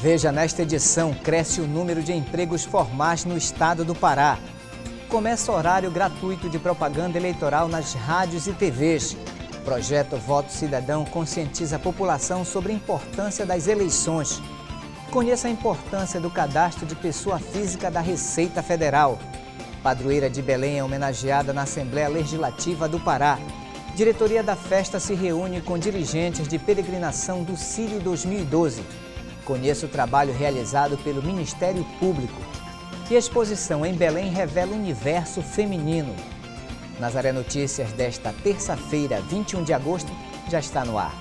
Veja nesta edição, cresce o número de empregos formais no estado do Pará. Começa horário gratuito de propaganda eleitoral nas rádios e TVs. Projeto Voto Cidadão conscientiza a população sobre a importância das eleições. Conheça a importância do cadastro de pessoa física da Receita Federal. Padroeira de Belém é homenageada na Assembleia Legislativa do Pará. Diretoria da festa se reúne com dirigentes de peregrinação do Sírio 2012. Conheça o trabalho realizado pelo Ministério Público. E a exposição em Belém revela o universo feminino. Nazaré Notícias desta terça-feira, 21 de agosto, já está no ar.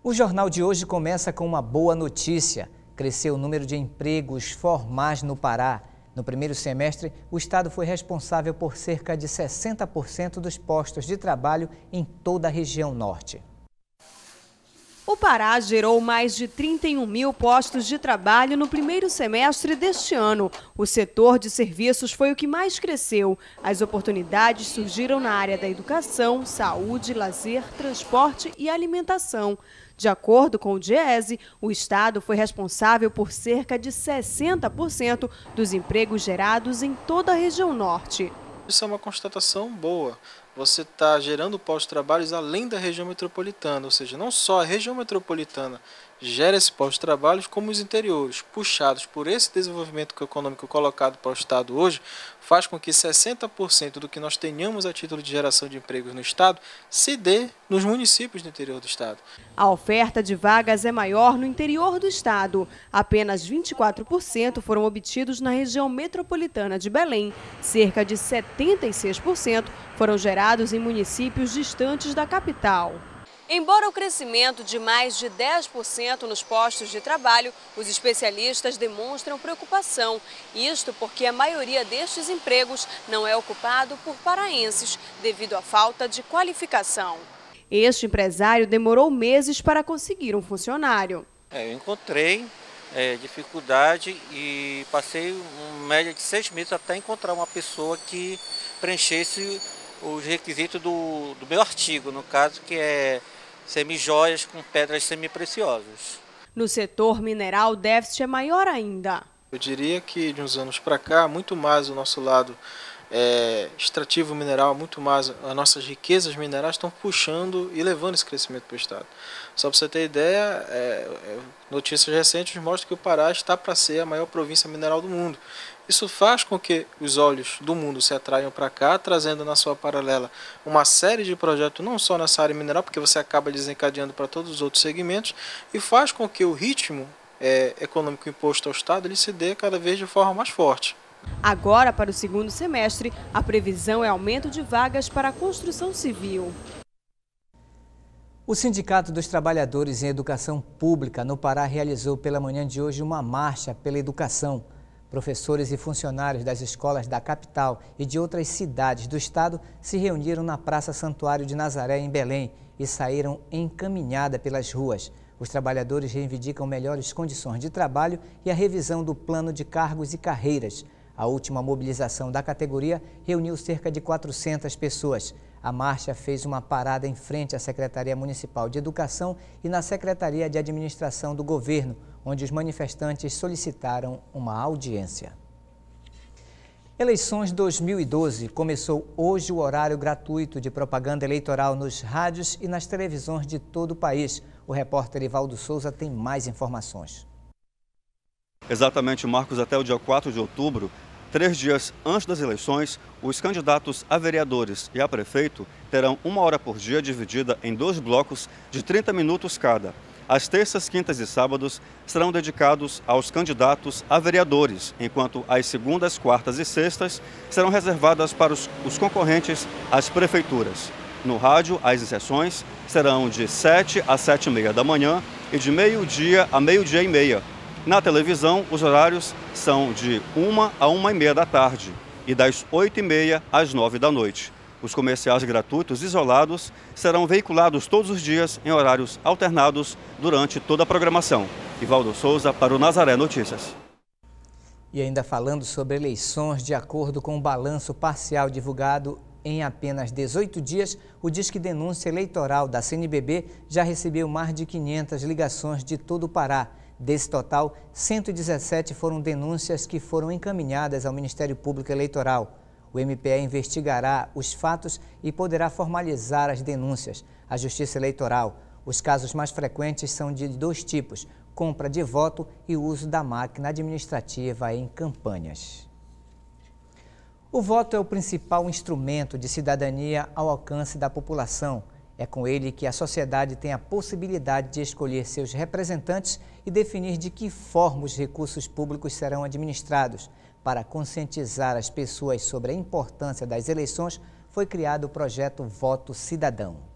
O jornal de hoje começa com uma boa notícia. Cresceu o número de empregos formais no Pará. No primeiro semestre, o Estado foi responsável por cerca de 60% dos postos de trabalho em toda a região norte. O Pará gerou mais de 31 mil postos de trabalho no primeiro semestre deste ano. O setor de serviços foi o que mais cresceu. As oportunidades surgiram na área da educação, saúde, lazer, transporte e alimentação. De acordo com o DIESE, o Estado foi responsável por cerca de 60% dos empregos gerados em toda a região norte. Isso é uma constatação boa você está gerando pós-trabalhos além da região metropolitana, ou seja, não só a região metropolitana gera esse pós-trabalhos, como os interiores, puxados por esse desenvolvimento econômico colocado para o Estado hoje, faz com que 60% do que nós tenhamos a título de geração de empregos no Estado se dê nos municípios do interior do Estado. A oferta de vagas é maior no interior do Estado. Apenas 24% foram obtidos na região metropolitana de Belém. Cerca de 76% foram gerados em municípios distantes da capital. Embora o crescimento de mais de 10% nos postos de trabalho, os especialistas demonstram preocupação. Isto porque a maioria destes empregos não é ocupado por paraenses, devido à falta de qualificação. Este empresário demorou meses para conseguir um funcionário. É, eu encontrei é, dificuldade e passei uma média de seis meses até encontrar uma pessoa que preenchesse os requisitos do, do meu artigo, no caso que é semijoias com pedras semipreciosas. No setor mineral, o déficit é maior ainda. Eu diria que de uns anos para cá, muito mais o nosso lado é, extrativo mineral, muito mais as nossas riquezas minerais estão puxando e levando esse crescimento para o Estado. Só para você ter ideia, é, é, notícias recentes mostram que o Pará está para ser a maior província mineral do mundo. Isso faz com que os olhos do mundo se atraiam para cá, trazendo na sua paralela uma série de projetos, não só nessa área mineral, porque você acaba desencadeando para todos os outros segmentos, e faz com que o ritmo é, econômico imposto ao Estado ele se dê cada vez de forma mais forte. Agora, para o segundo semestre, a previsão é aumento de vagas para a construção civil. O Sindicato dos Trabalhadores em Educação Pública no Pará realizou pela manhã de hoje uma marcha pela educação. Professores e funcionários das escolas da capital e de outras cidades do estado se reuniram na Praça Santuário de Nazaré, em Belém, e saíram encaminhada pelas ruas. Os trabalhadores reivindicam melhores condições de trabalho e a revisão do plano de cargos e carreiras. A última mobilização da categoria reuniu cerca de 400 pessoas. A marcha fez uma parada em frente à Secretaria Municipal de Educação e na Secretaria de Administração do Governo, onde os manifestantes solicitaram uma audiência. Eleições 2012 começou hoje o horário gratuito de propaganda eleitoral nos rádios e nas televisões de todo o país. O repórter Ivaldo Souza tem mais informações. Exatamente, Marcos, até o dia 4 de outubro, três dias antes das eleições, os candidatos a vereadores e a prefeito terão uma hora por dia dividida em dois blocos de 30 minutos cada. As terças, quintas e sábados serão dedicados aos candidatos a vereadores, enquanto as segundas, quartas e sextas serão reservadas para os, os concorrentes às prefeituras. No rádio, as sessões serão de 7 a 7 e meia da manhã e de meio-dia a meio-dia e meia. Na televisão, os horários são de 1 a 1 e meia da tarde e das 8 e meia às 9 da noite. Os comerciais gratuitos isolados serão veiculados todos os dias em horários alternados durante toda a programação. Ivaldo Souza para o Nazaré Notícias. E ainda falando sobre eleições, de acordo com o balanço parcial divulgado em apenas 18 dias, o Disque Denúncia Eleitoral da CNBB já recebeu mais de 500 ligações de todo o Pará. Desse total, 117 foram denúncias que foram encaminhadas ao Ministério Público Eleitoral. O MPE investigará os fatos e poderá formalizar as denúncias. A Justiça Eleitoral. Os casos mais frequentes são de dois tipos: compra de voto e uso da máquina administrativa em campanhas. O voto é o principal instrumento de cidadania ao alcance da população. É com ele que a sociedade tem a possibilidade de escolher seus representantes e definir de que forma os recursos públicos serão administrados. Para conscientizar as pessoas sobre a importância das eleições, foi criado o projeto Voto Cidadão.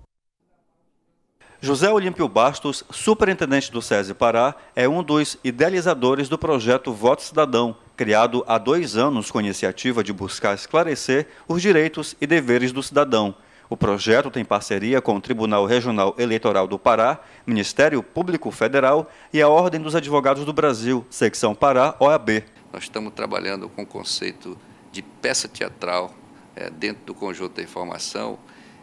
José Olímpio Bastos, superintendente do SESI Pará, é um dos idealizadores do projeto Voto Cidadão, criado há dois anos com a iniciativa de buscar esclarecer os direitos e deveres do cidadão. O projeto tem parceria com o Tribunal Regional Eleitoral do Pará, Ministério Público Federal e a Ordem dos Advogados do Brasil, Secção Pará, OAB. Nós estamos trabalhando com o conceito de peça teatral é, dentro do conjunto da informação,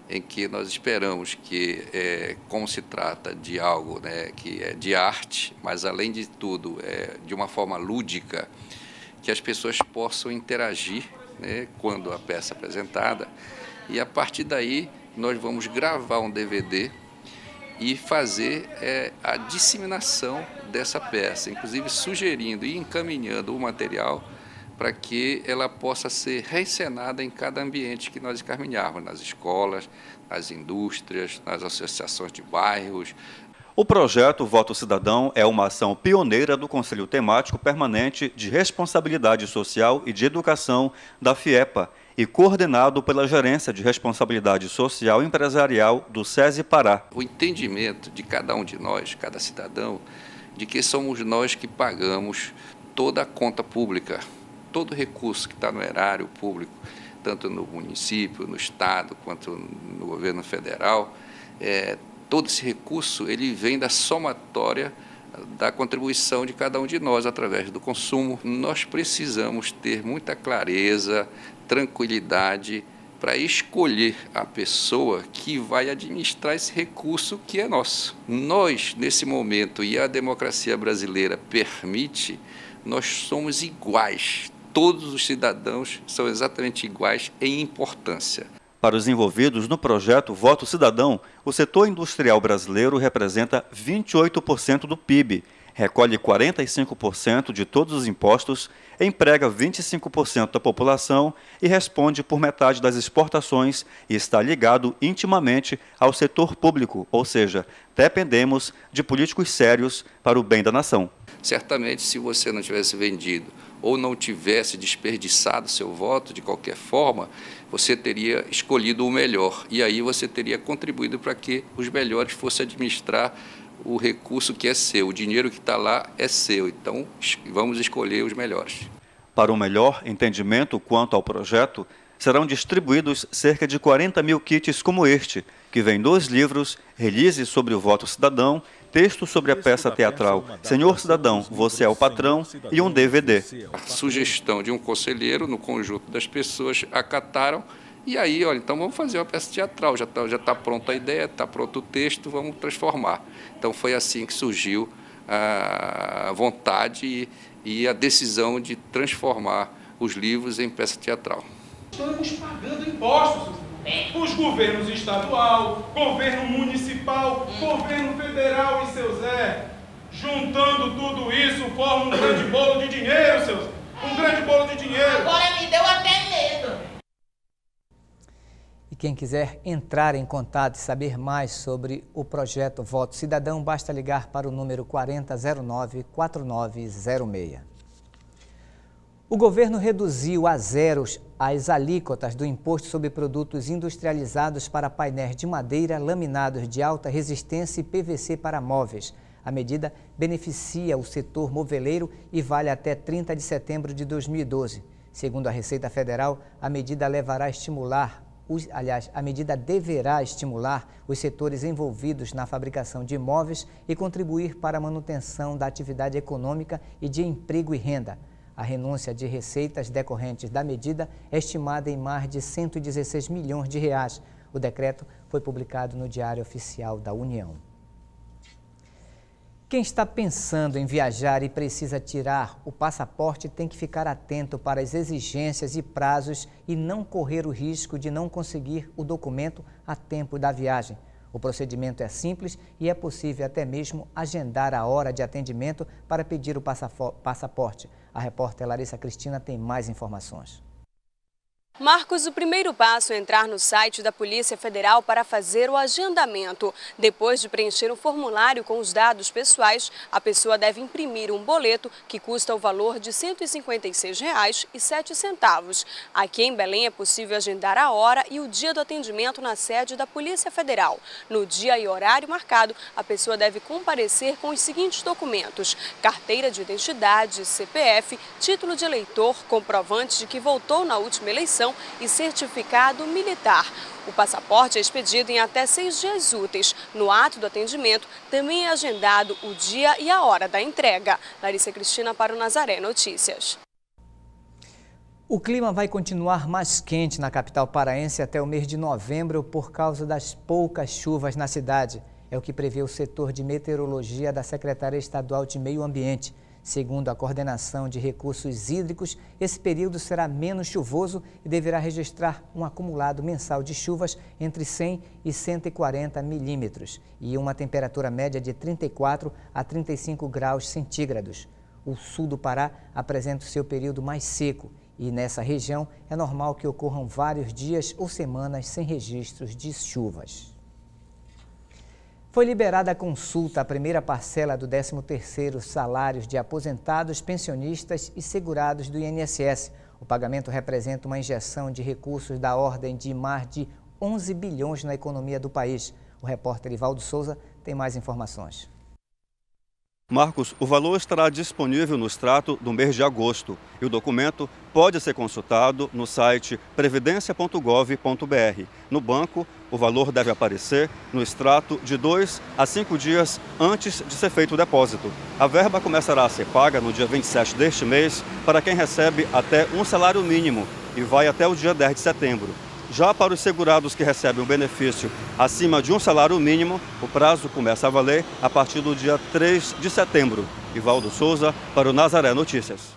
em que nós esperamos que, é, como se trata de algo né, que é de arte, mas além de tudo é de uma forma lúdica, que as pessoas possam interagir né, quando a peça é apresentada. E a partir daí nós vamos gravar um DVD e fazer é, a disseminação dessa peça, inclusive sugerindo e encaminhando o material para que ela possa ser reencenada em cada ambiente que nós encaminharmos, nas escolas, nas indústrias, nas associações de bairros. O projeto Voto Cidadão é uma ação pioneira do Conselho Temático Permanente de Responsabilidade Social e de Educação da FIEPA e coordenado pela Gerência de Responsabilidade Social e Empresarial do SESI Pará. O entendimento de cada um de nós, cada cidadão, de que somos nós que pagamos toda a conta pública, todo recurso que está no erário público, tanto no município, no estado, quanto no governo federal, é, todo esse recurso ele vem da somatória da contribuição de cada um de nós através do consumo. Nós precisamos ter muita clareza, tranquilidade para escolher a pessoa que vai administrar esse recurso que é nosso. Nós, nesse momento, e a democracia brasileira permite, nós somos iguais, todos os cidadãos são exatamente iguais em importância. Para os envolvidos no projeto Voto Cidadão, o setor industrial brasileiro representa 28% do PIB, recolhe 45% de todos os impostos, emprega 25% da população e responde por metade das exportações e está ligado intimamente ao setor público, ou seja, dependemos de políticos sérios para o bem da nação. Certamente, se você não tivesse vendido ou não tivesse desperdiçado seu voto de qualquer forma, você teria escolhido o melhor. E aí você teria contribuído para que os melhores fossem administrar o recurso que é seu, o dinheiro que está lá é seu. Então, vamos escolher os melhores. Para um melhor entendimento quanto ao projeto, serão distribuídos cerca de 40 mil kits como este, que vem dois livros, release sobre o voto cidadão texto sobre a peça teatral Senhor Cidadão, Você é o Patrão e um DVD. A sugestão de um conselheiro no conjunto das pessoas acataram e aí, olha, então vamos fazer uma peça teatral, já está já tá pronta a ideia, está pronto o texto, vamos transformar. Então foi assim que surgiu a vontade e, e a decisão de transformar os livros em peça teatral. Estamos pagando impostos, os governos estadual, governo municipal, governo federal e seu Zé. Juntando tudo isso, forma um grande bolo de dinheiro, seus. Um grande bolo de dinheiro. Agora me deu até medo. E quem quiser entrar em contato e saber mais sobre o projeto Voto Cidadão, basta ligar para o número 4009-4906. O governo reduziu a zeros as alíquotas do imposto sobre produtos industrializados para painéis de madeira, laminados de alta resistência e PVC para móveis. A medida beneficia o setor moveleiro e vale até 30 de setembro de 2012. Segundo a Receita Federal, a medida levará a estimular, os, aliás, a medida deverá estimular os setores envolvidos na fabricação de imóveis e contribuir para a manutenção da atividade econômica e de emprego e renda. A renúncia de receitas decorrentes da medida é estimada em mais de 116 milhões de reais. O decreto foi publicado no Diário Oficial da União. Quem está pensando em viajar e precisa tirar o passaporte tem que ficar atento para as exigências e prazos e não correr o risco de não conseguir o documento a tempo da viagem. O procedimento é simples e é possível até mesmo agendar a hora de atendimento para pedir o passaporte. A repórter Larissa Cristina tem mais informações. Marcos, o primeiro passo é entrar no site da Polícia Federal para fazer o agendamento. Depois de preencher o formulário com os dados pessoais, a pessoa deve imprimir um boleto que custa o valor de R$ 156,07. Aqui em Belém é possível agendar a hora e o dia do atendimento na sede da Polícia Federal. No dia e horário marcado, a pessoa deve comparecer com os seguintes documentos: carteira de identidade, CPF, título de eleitor, comprovante de que votou na última eleição e certificado militar. O passaporte é expedido em até seis dias úteis. No ato do atendimento, também é agendado o dia e a hora da entrega. Larissa Cristina para o Nazaré Notícias. O clima vai continuar mais quente na capital paraense até o mês de novembro por causa das poucas chuvas na cidade. É o que prevê o setor de meteorologia da Secretaria Estadual de Meio Ambiente. Segundo a Coordenação de Recursos Hídricos, esse período será menos chuvoso e deverá registrar um acumulado mensal de chuvas entre 100 e 140 milímetros e uma temperatura média de 34 a 35 graus centígrados. O sul do Pará apresenta o seu período mais seco e nessa região é normal que ocorram vários dias ou semanas sem registros de chuvas. Foi liberada a consulta a primeira parcela do 13º salários de aposentados, pensionistas e segurados do INSS. O pagamento representa uma injeção de recursos da ordem de mais de 11 bilhões na economia do país. O repórter Ivaldo Souza tem mais informações. Marcos, o valor estará disponível no extrato do mês de agosto e o documento pode ser consultado no site previdência.gov.br. No banco, o valor deve aparecer no extrato de dois a cinco dias antes de ser feito o depósito. A verba começará a ser paga no dia 27 deste mês para quem recebe até um salário mínimo e vai até o dia 10 de setembro. Já para os segurados que recebem um benefício acima de um salário mínimo, o prazo começa a valer a partir do dia 3 de setembro. Ivaldo Souza, para o Nazaré Notícias.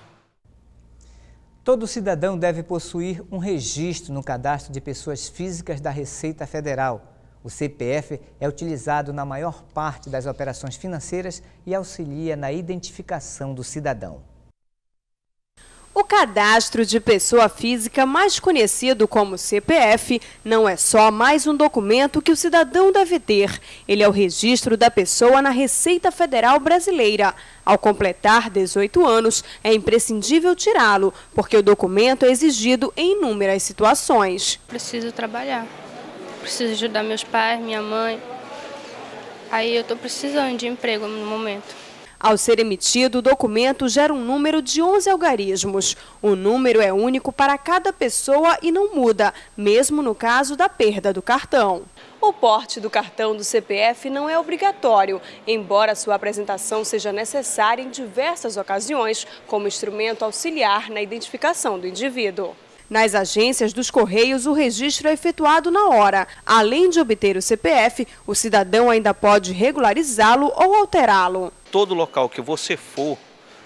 Todo cidadão deve possuir um registro no cadastro de pessoas físicas da Receita Federal. O CPF é utilizado na maior parte das operações financeiras e auxilia na identificação do cidadão. O cadastro de pessoa física, mais conhecido como CPF, não é só mais um documento que o cidadão deve ter. Ele é o registro da pessoa na Receita Federal Brasileira. Ao completar 18 anos, é imprescindível tirá-lo, porque o documento é exigido em inúmeras situações. Preciso trabalhar, preciso ajudar meus pais, minha mãe. Aí eu estou precisando de emprego no momento. Ao ser emitido, o documento gera um número de 11 algarismos. O número é único para cada pessoa e não muda, mesmo no caso da perda do cartão. O porte do cartão do CPF não é obrigatório, embora sua apresentação seja necessária em diversas ocasiões como instrumento auxiliar na identificação do indivíduo. Nas agências dos Correios, o registro é efetuado na hora. Além de obter o CPF, o cidadão ainda pode regularizá-lo ou alterá-lo. Todo local que você for,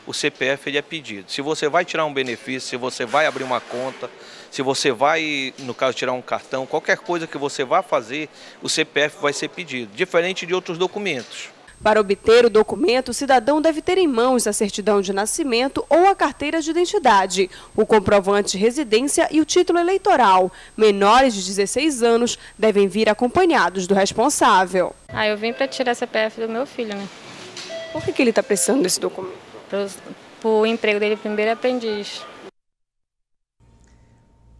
o CPF ele é pedido. Se você vai tirar um benefício, se você vai abrir uma conta, se você vai, no caso, tirar um cartão, qualquer coisa que você vá fazer, o CPF vai ser pedido, diferente de outros documentos. Para obter o documento, o cidadão deve ter em mãos a certidão de nascimento ou a carteira de identidade, o comprovante de residência e o título eleitoral. Menores de 16 anos devem vir acompanhados do responsável. Ah, eu vim para tirar a CPF do meu filho, né? Por que, que ele está precisando desse documento? Para o emprego dele primeiro aprendiz.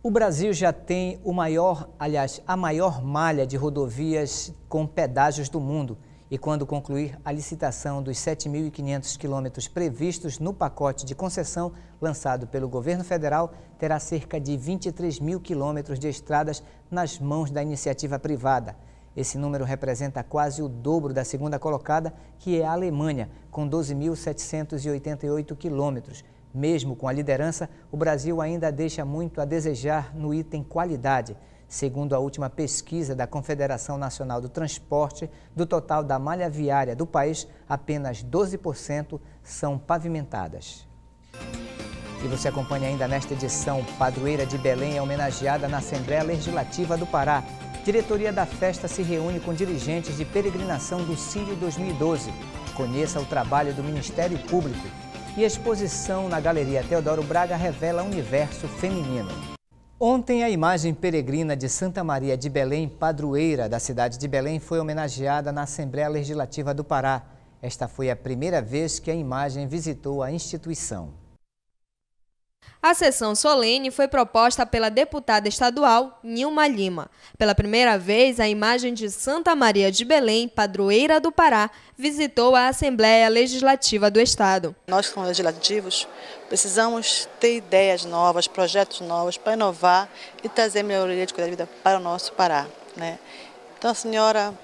O Brasil já tem o maior, aliás, a maior malha de rodovias com pedágios do mundo e quando concluir a licitação dos 7.500 quilômetros previstos no pacote de concessão lançado pelo governo federal, terá cerca de 23 mil quilômetros de estradas nas mãos da iniciativa privada. Esse número representa quase o dobro da segunda colocada, que é a Alemanha, com 12.788 quilômetros, Mesmo com a liderança, o Brasil ainda deixa muito a desejar no item qualidade. Segundo a última pesquisa da Confederação Nacional do Transporte, do total da malha viária do país, apenas 12% são pavimentadas. E você acompanha ainda nesta edição, Padroeira de Belém é homenageada na Assembleia Legislativa do Pará. Diretoria da festa se reúne com dirigentes de peregrinação do Sírio 2012. Conheça o trabalho do Ministério Público. E a exposição na Galeria Teodoro Braga revela universo feminino. Ontem, a imagem peregrina de Santa Maria de Belém, padroeira da cidade de Belém, foi homenageada na Assembleia Legislativa do Pará. Esta foi a primeira vez que a imagem visitou a instituição. A sessão solene foi proposta pela deputada estadual Nilma Lima. Pela primeira vez, a imagem de Santa Maria de Belém, padroeira do Pará, visitou a Assembleia Legislativa do Estado. Nós, como legislativos, precisamos ter ideias novas, projetos novos para inovar e trazer melhoria de qualidade de vida para o nosso Pará. Né? Então, a senhora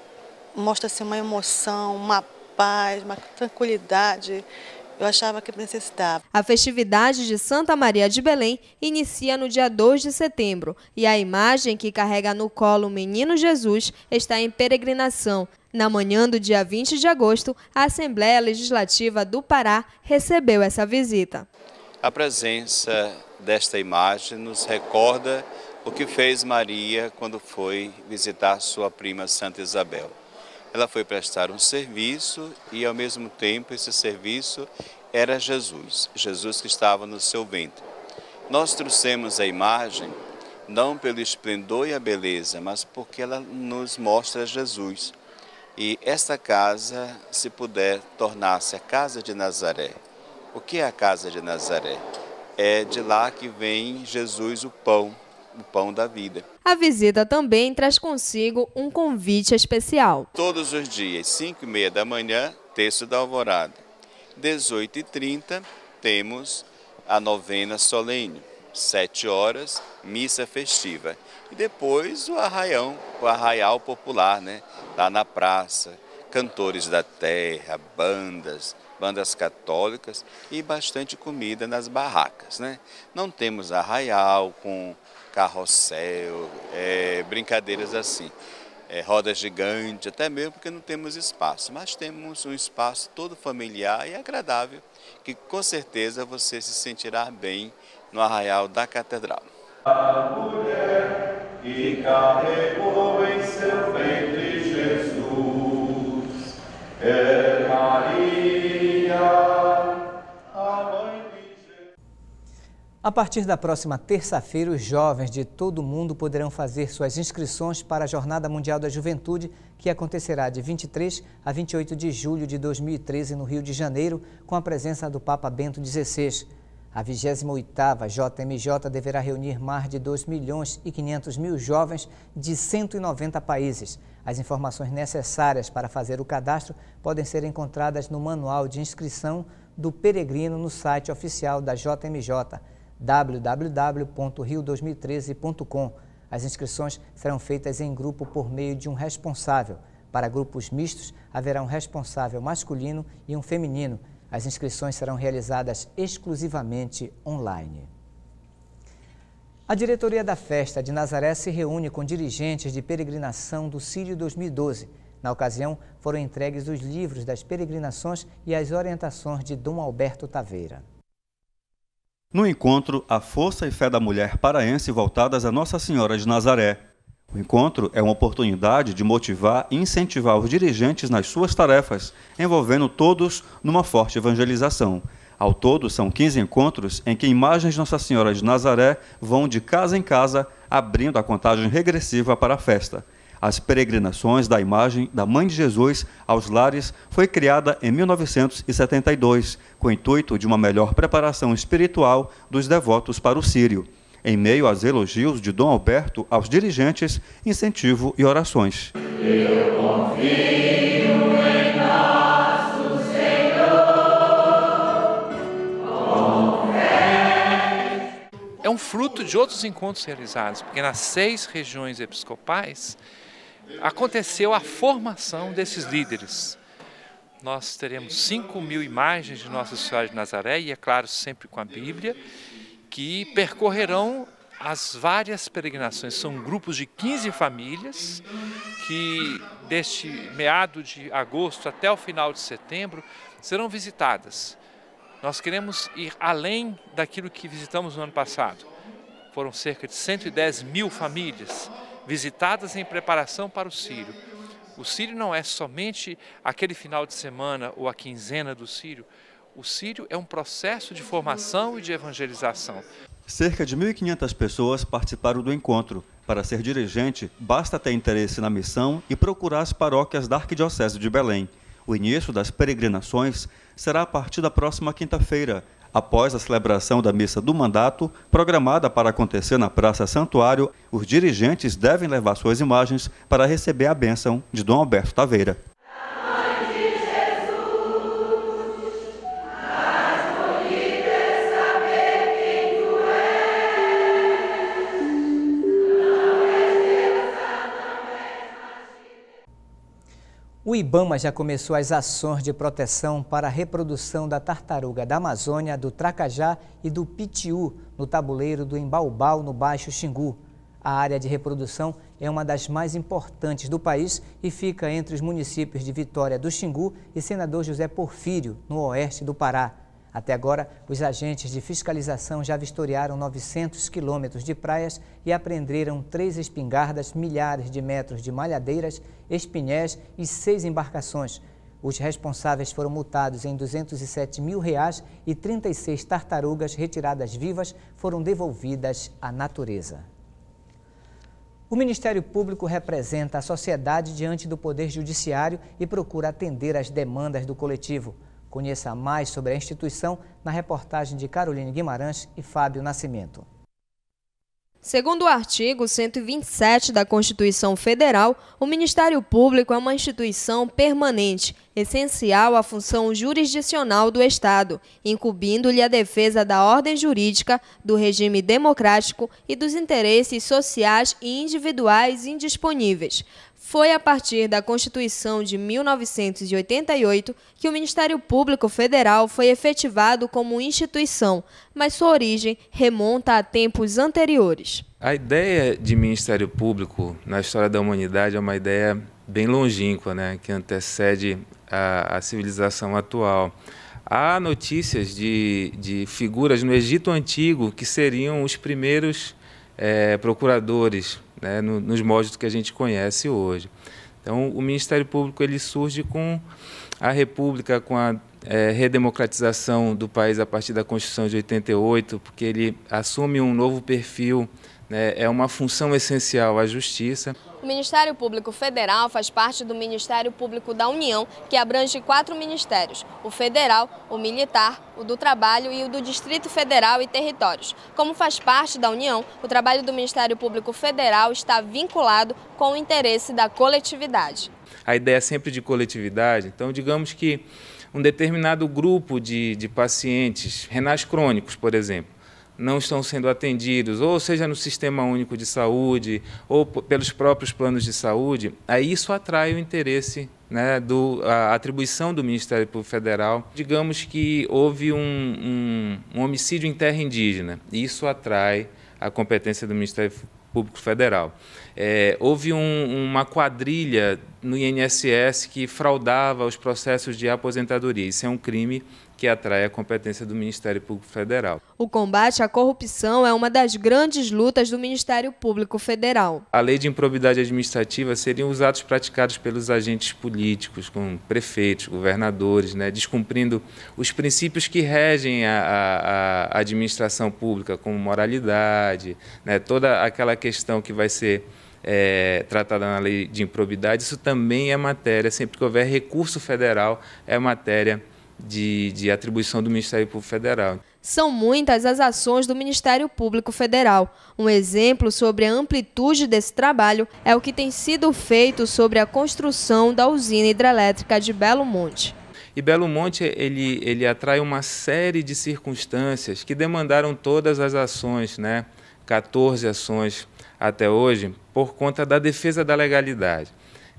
mostra-se uma emoção, uma paz, uma tranquilidade eu achava que necessitava. A festividade de Santa Maria de Belém inicia no dia 2 de setembro e a imagem que carrega no colo o menino Jesus está em peregrinação. Na manhã do dia 20 de agosto, a Assembleia Legislativa do Pará recebeu essa visita. A presença desta imagem nos recorda o que fez Maria quando foi visitar sua prima Santa Isabel. Ela foi prestar um serviço e, ao mesmo tempo, esse serviço era Jesus, Jesus que estava no seu ventre. Nós trouxemos a imagem não pelo esplendor e a beleza, mas porque ela nos mostra Jesus. E esta casa, se puder, tornar-se a casa de Nazaré. O que é a casa de Nazaré? É de lá que vem Jesus, o pão, o pão da vida. A visita também traz consigo um convite especial. Todos os dias, 5 e meia da manhã, texto da alvorada. 18 e 30 temos a novena solene. 7 horas, missa festiva. E depois o arraião, o arraial popular, né? lá na praça. Cantores da terra, bandas, bandas católicas e bastante comida nas barracas. Né? Não temos arraial com carrossel, é, brincadeiras assim. É, roda gigante, até mesmo porque não temos espaço, mas temos um espaço todo familiar e agradável, que com certeza você se sentirá bem no arraial da Catedral. A mulher que carregou em seu ventre Jesus é A partir da próxima terça-feira, os jovens de todo o mundo poderão fazer suas inscrições para a Jornada Mundial da Juventude, que acontecerá de 23 a 28 de julho de 2013 no Rio de Janeiro, com a presença do Papa Bento XVI. A 28ª JMJ deverá reunir mais de 2 milhões e 500 mil jovens de 190 países. As informações necessárias para fazer o cadastro podem ser encontradas no manual de inscrição do peregrino no site oficial da JMJ www.rio2013.com. As inscrições serão feitas em grupo por meio de um responsável. Para grupos mistos, haverá um responsável masculino e um feminino. As inscrições serão realizadas exclusivamente online. A diretoria da festa de Nazaré se reúne com dirigentes de peregrinação do Sírio 2012. Na ocasião, foram entregues os livros das peregrinações e as orientações de Dom Alberto Taveira. No encontro, a força e fé da mulher paraense voltadas a Nossa Senhora de Nazaré. O encontro é uma oportunidade de motivar e incentivar os dirigentes nas suas tarefas, envolvendo todos numa forte evangelização. Ao todo, são 15 encontros em que imagens de Nossa Senhora de Nazaré vão de casa em casa, abrindo a contagem regressiva para a festa. As peregrinações da imagem da Mãe de Jesus aos lares foi criada em 1972, com o intuito de uma melhor preparação espiritual dos devotos para o Sírio. Em meio aos elogios de Dom Alberto aos dirigentes, incentivo e orações. Eu confio em nosso Senhor. É um fruto de outros encontros realizados, porque nas seis regiões episcopais aconteceu a formação desses líderes. nós teremos 5 mil imagens de Nossa Senhora de Nazaré, e é claro, sempre com a Bíblia, que percorrerão as várias peregrinações. São grupos de 15 famílias que, deste meado de agosto até o final de setembro, serão visitadas. Nós queremos ir além daquilo que visitamos no ano passado. Foram cerca de 110 mil famílias visitadas em preparação para o Sírio. O Sírio não é somente aquele final de semana ou a quinzena do Sírio. O Sírio é um processo de formação e de evangelização. Cerca de 1.500 pessoas participaram do encontro. Para ser dirigente, basta ter interesse na missão e procurar as paróquias da Arquidiocese de Belém. O início das peregrinações será a partir da próxima quinta-feira, após a celebração da missa do mandato, programada para acontecer na Praça Santuário. Os dirigentes devem levar suas imagens para receber a bênção de Dom Alberto Taveira. O IBAMA já começou as ações de proteção para a reprodução da tartaruga da Amazônia, do Tracajá e do Pitiu, no tabuleiro do Embaubal, no Baixo Xingu. A área de reprodução é uma das mais importantes do país e fica entre os municípios de Vitória do Xingu e Senador José Porfírio, no oeste do Pará. Até agora, os agentes de fiscalização já vistoriaram 900 quilômetros de praias e apreenderam três espingardas, milhares de metros de malhadeiras, espinhés e seis embarcações. Os responsáveis foram multados em 207 mil reais e 36 tartarugas retiradas vivas foram devolvidas à natureza. O Ministério Público representa a sociedade diante do Poder Judiciário e procura atender às demandas do coletivo. Conheça mais sobre a instituição na reportagem de Caroline Guimarães e Fábio Nascimento. Segundo o artigo 127 da Constituição Federal, o Ministério Público é uma instituição permanente, essencial à função jurisdicional do Estado, incumbindo-lhe a defesa da ordem jurídica, do regime democrático e dos interesses sociais e individuais indisponíveis. Foi a partir da Constituição de 1988 que o Ministério Público Federal foi efetivado como instituição, mas sua origem remonta a tempos anteriores. A ideia de Ministério Público na história da humanidade é uma ideia bem longínqua, né, que antecede a, a civilização atual. Há notícias de, de figuras no Egito Antigo que seriam os primeiros é, procuradores né, no, nos moldes que a gente conhece hoje. Então, o Ministério Público ele surge com a República, com a é, redemocratização do país a partir da Constituição de 88, porque ele assume um novo perfil né, é uma função essencial à justiça. O Ministério Público Federal faz parte do Ministério Público da União, que abrange quatro ministérios: o federal, o militar, o do trabalho e o do Distrito Federal e Territórios. Como faz parte da União, o trabalho do Ministério Público Federal está vinculado com o interesse da coletividade. A ideia é sempre de coletividade, então digamos que um determinado grupo de, de pacientes renais crônicos, por exemplo, não estão sendo atendidos, ou seja no Sistema Único de Saúde, ou pelos próprios planos de saúde, aí isso atrai o interesse né, do, a atribuição do Ministério Público Federal. Digamos que houve um, um, um homicídio em terra indígena, isso atrai a competência do Ministério Público Federal. É, houve um, uma quadrilha no INSS que fraudava os processos de aposentadoria. Isso é um crime que atrai a competência do Ministério Público Federal. O combate à corrupção é uma das grandes lutas do Ministério Público Federal. A lei de improbidade administrativa seriam os atos praticados pelos agentes políticos, com prefeitos, governadores, né, descumprindo os princípios que regem a, a, a administração pública, como moralidade, né, toda aquela questão que vai ser é, tratada na lei de improbidade, isso também é matéria, sempre que houver recurso federal, é matéria de, de atribuição do Ministério Público Federal. São muitas as ações do Ministério Público Federal. Um exemplo sobre a amplitude desse trabalho é o que tem sido feito sobre a construção da usina hidrelétrica de Belo Monte. E Belo Monte ele, ele atrai uma série de circunstâncias que demandaram todas as ações, né? 14 ações até hoje, por conta da defesa da legalidade.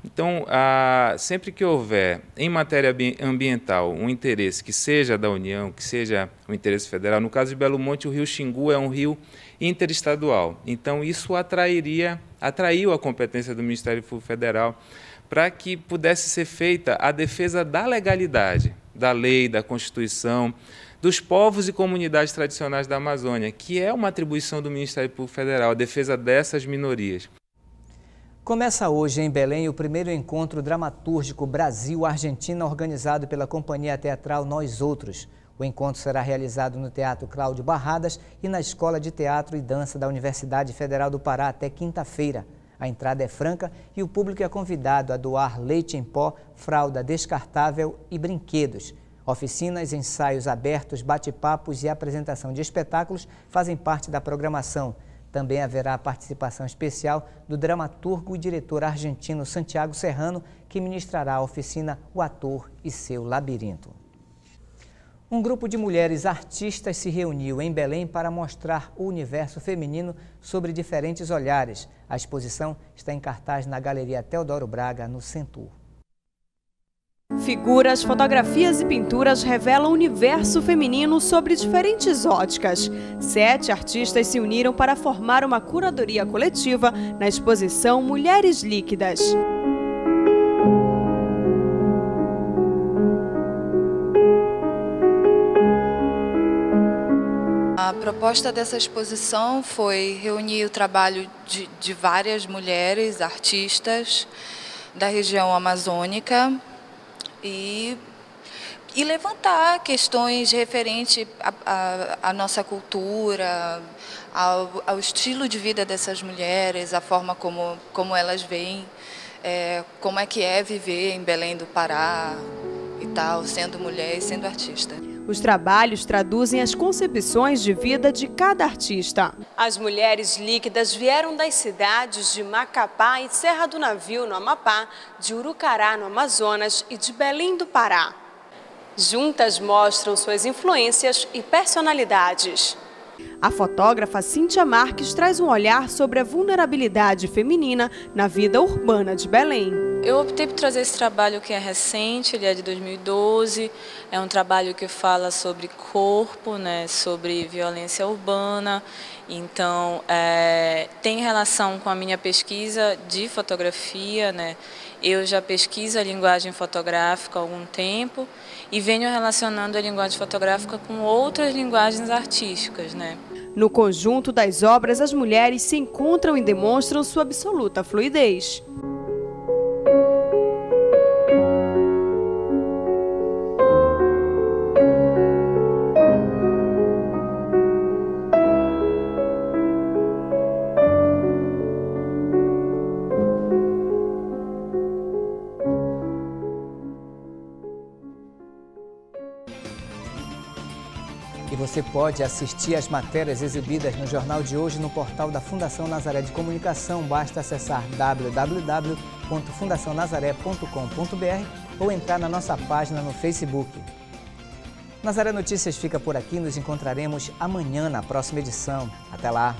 Então, a, sempre que houver em matéria ambiental um interesse que seja da União, que seja o um interesse federal, no caso de Belo Monte, o rio Xingu é um rio interestadual. Então, isso atrairia, atraiu a competência do Ministério Público Federal para que pudesse ser feita a defesa da legalidade, da lei, da Constituição, dos povos e comunidades tradicionais da Amazônia, que é uma atribuição do Ministério Público Federal, a defesa dessas minorias. Começa hoje em Belém o primeiro encontro dramatúrgico Brasil-Argentina organizado pela Companhia Teatral Nós Outros. O encontro será realizado no Teatro Cláudio Barradas e na Escola de Teatro e Dança da Universidade Federal do Pará até quinta-feira. A entrada é franca e o público é convidado a doar leite em pó, fralda descartável e brinquedos. Oficinas, ensaios abertos, bate-papos e apresentação de espetáculos fazem parte da programação. Também haverá participação especial do dramaturgo e diretor argentino Santiago Serrano, que ministrará a oficina O Ator e seu Labirinto. Um grupo de mulheres artistas se reuniu em Belém para mostrar o universo feminino sobre diferentes olhares. A exposição está em cartaz na Galeria Teodoro Braga, no Centur. Figuras, fotografias e pinturas revelam o universo feminino sobre diferentes óticas. Sete artistas se uniram para formar uma curadoria coletiva na exposição Mulheres Líquidas. A proposta dessa exposição foi reunir o trabalho de, de várias mulheres artistas da região amazônica e, e levantar questões referentes à nossa cultura, ao, ao, estilo de vida dessas mulheres, a forma como, como elas veem, é, como é que é viver em Belém do Pará e tal, sendo mulher e sendo artista. Os trabalhos traduzem as concepções de vida de cada artista. As mulheres líquidas vieram das cidades de Macapá e Serra do Navio, no Amapá, de Urucará, no Amazonas e de Belém do Pará. Juntas mostram suas influências e personalidades. A fotógrafa Cíntia Marques traz um olhar sobre a vulnerabilidade feminina na vida urbana de Belém. Eu optei por trazer esse trabalho que é recente, ele é de 2012, é um trabalho que fala sobre corpo, né, sobre violência urbana, então é, tem relação com a minha pesquisa de fotografia, né, eu já pesquiso a linguagem fotográfica há algum tempo e venho relacionando a linguagem fotográfica com outras linguagens artísticas, né. No conjunto das obras, as mulheres se encontram e demonstram sua absoluta fluidez. Pode assistir as matérias exibidas no Jornal de hoje no portal da Fundação Nazaré de Comunicação. Basta acessar www.fundacionazaré.com.br ou entrar na nossa página no Facebook. Nazaré Notícias fica por aqui. Nos encontraremos amanhã na próxima edição. Até lá!